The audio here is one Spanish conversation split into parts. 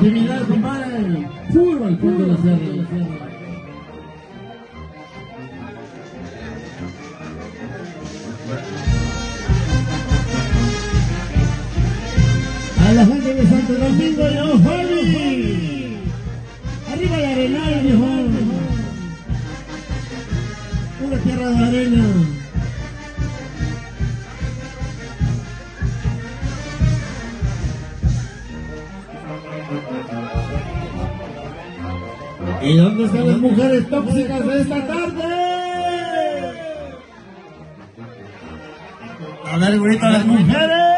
Actividad, compadre. Puro al fondo A la gente de Santo Domingo y Ojoli. Arriba el arenal, viejo. Una tierra de arena. ¿Y dónde están las mujeres tóxicas de esta tarde? A ver, grito a las mujeres.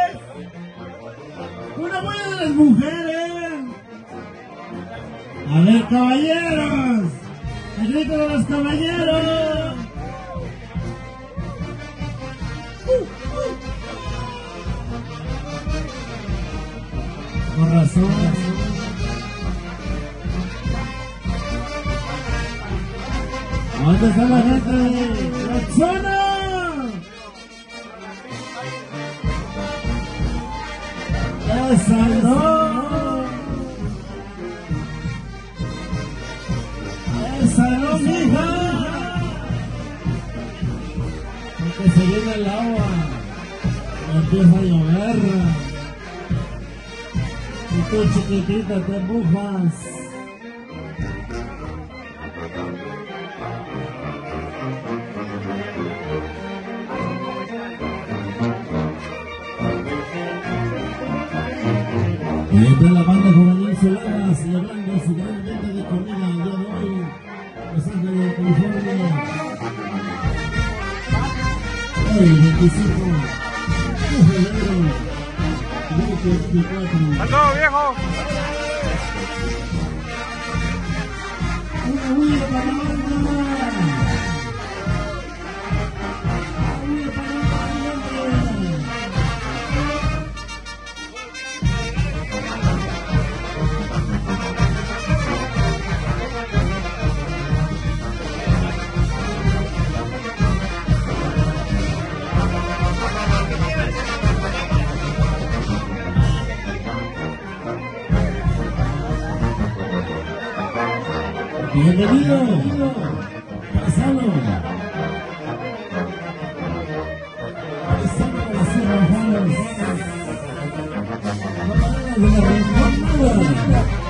Mujeres. A ver, caballeros. El grito de los caballeros. Con razón. ¿Dónde está la gente la zona? ¡Esa no! ¡Esa no, mija! Porque se viene el agua, empieza a llover. Y tú chiquitita te empujas. Y esta es la banda juvenil Solana celebrando su gran venta de comida el día de hoy. Los Ángeles, California. Hoy, 25 de febrero, 2024. ¡Saludos, viejo! Una huida para la banda. Bienvenido, paisano. Paisano de la Sierra Juárez. Camarada de la Reforma.